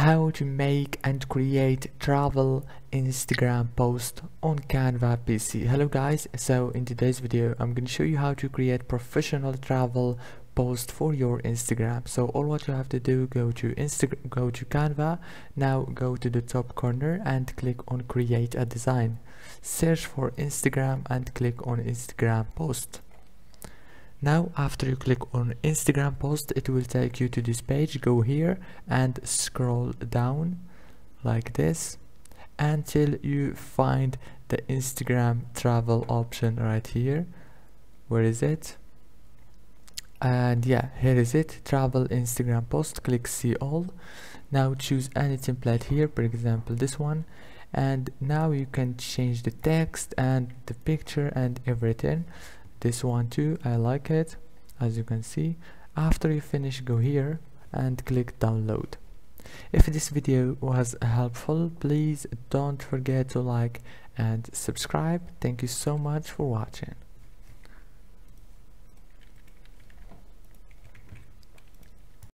how to make and create travel Instagram post on Canva PC hello guys. So in today's video I'm going to show you how to create professional travel post for your Instagram. So all what you have to do go to Instagram go to Canva. Now go to the top corner and click on create a design. Search for Instagram and click on Instagram post now after you click on instagram post it will take you to this page. Go here and scroll down like this until you find the instagram travel option right here. Where is it? And yeah here is it. Travel instagram post. Click see all. Now choose any template here for example this one. And now you can change the text and the picture and everything this one too I like it as you can see. After you finish go here and click download. If this video was helpful please don't forget to like and subscribe. Thank you so much for watching